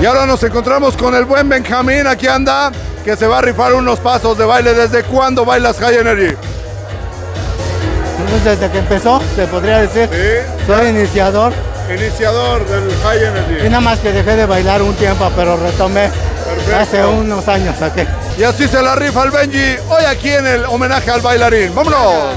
Y ahora nos encontramos con el buen Benjamín, aquí anda, que se va a rifar unos pasos de baile. ¿Desde cuándo bailas High Energy? Pues desde que empezó, se podría decir. Sí. Soy iniciador. Iniciador del High Y Energy. nada más que dejé de bailar un tiempo, pero retomé Perfecto. hace unos años aquí. Y así se la rifa el Benji, hoy aquí en el homenaje al bailarín. ¡Vámonos!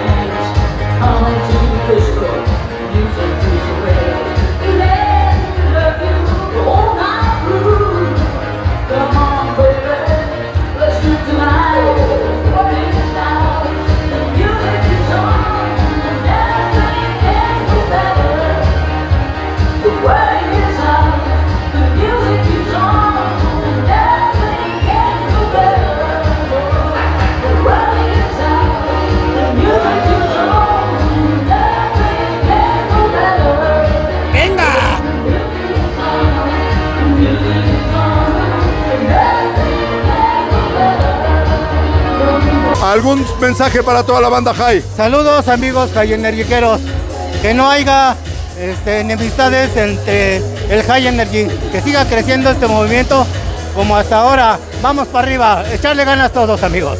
¿Algún mensaje para toda la banda High? Saludos amigos high energiqueros. Que no haya este, enemistades entre el high energy. Que siga creciendo este movimiento como hasta ahora. Vamos para arriba. Echarle ganas todos amigos.